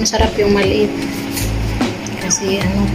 Masarap yung maliit. Kasi ano,